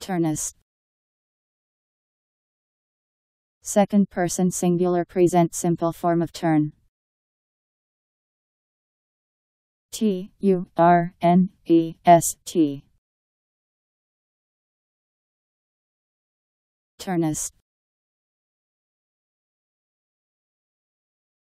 Turnus. Second person singular present simple form of turn. T U R N E S T. Turnist.